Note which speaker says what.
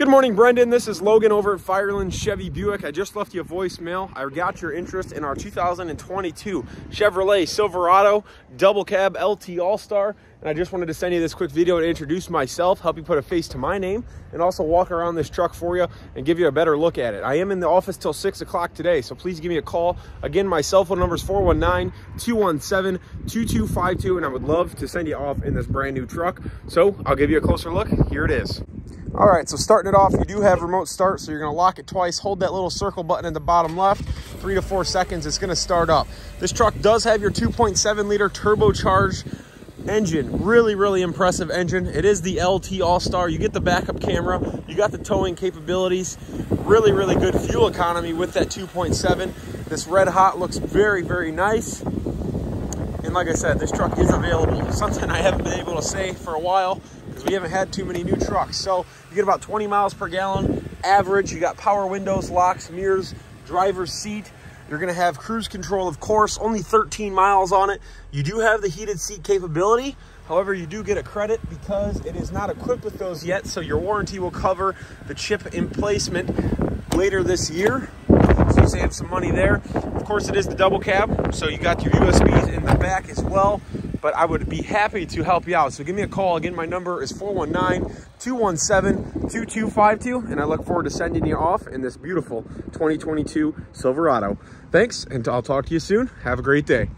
Speaker 1: Good morning, Brendan. This is Logan over at Fireland Chevy Buick. I just left you a voicemail. I got your interest in our 2022 Chevrolet Silverado Double Cab LT All-Star. And I just wanted to send you this quick video to introduce myself, help you put a face to my name, and also walk around this truck for you and give you a better look at it. I am in the office till 6 o'clock today, so please give me a call. Again, my cell phone number is 419-217-2252, and I would love to send you off in this brand new truck. So I'll give you a closer look. Here it is. All right, so starting it off, you do have remote start, so you're gonna lock it twice, hold that little circle button in the bottom left, three to four seconds, it's gonna start up. This truck does have your 2.7 liter turbocharged engine, really, really impressive engine. It is the LT All-Star. You get the backup camera, you got the towing capabilities, really, really good fuel economy with that 2.7. This red hot looks very, very nice. And like I said, this truck is available. Something I haven't been able to say for a while because we haven't had too many new trucks. So you get about 20 miles per gallon average. You got power windows, locks, mirrors, driver's seat. You're gonna have cruise control, of course, only 13 miles on it. You do have the heated seat capability. However, you do get a credit because it is not equipped with those yet. So your warranty will cover the chip emplacement later this year. So you save some money there. Of course, it is the double cab. So you got your USBs in the back as well but I would be happy to help you out. So give me a call. Again, my number is 419-217-2252, and I look forward to sending you off in this beautiful 2022 Silverado. Thanks, and I'll talk to you soon. Have a great day.